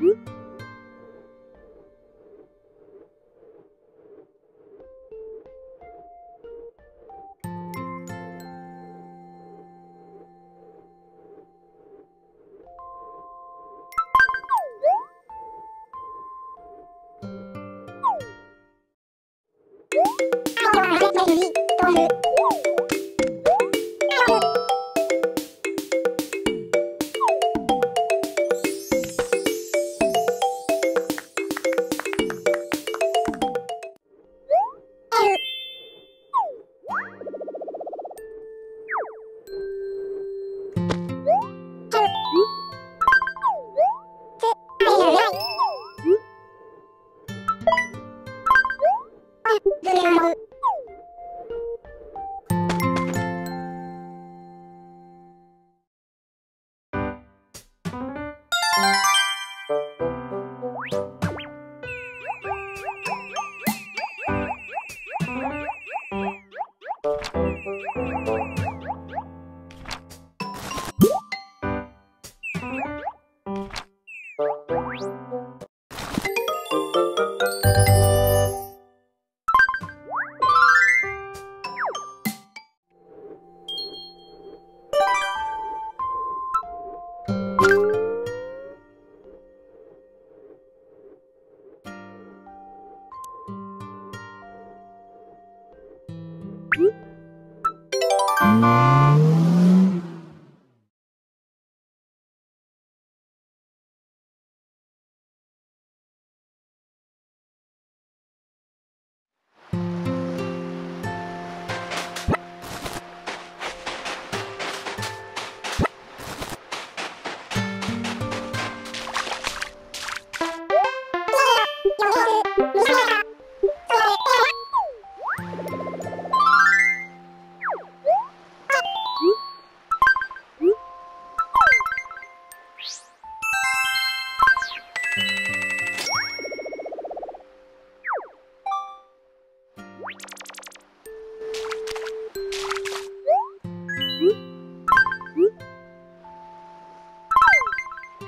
응? Música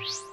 Peace.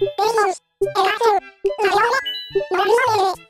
ビリオン、エラーセン、マリオネ、マリオネ。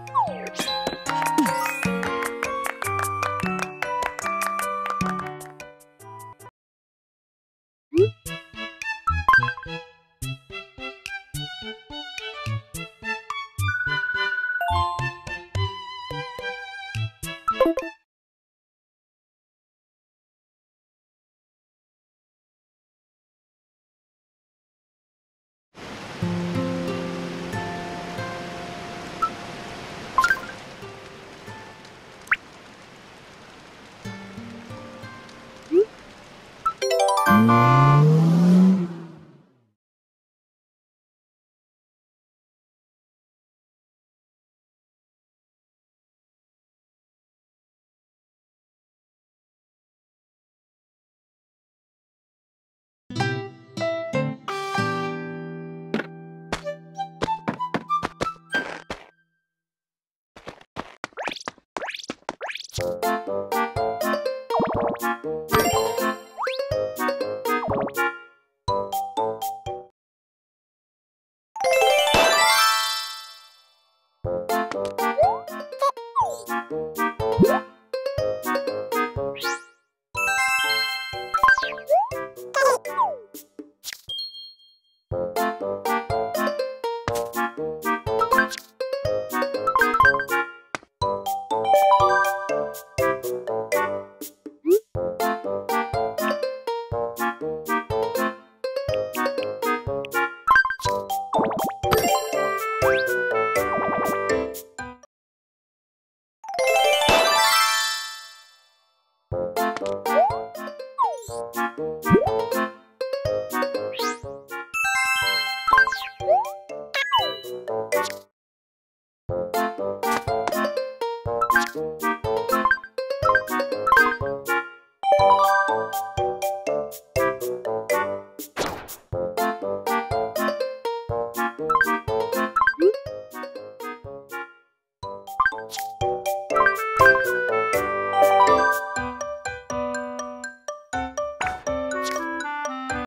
you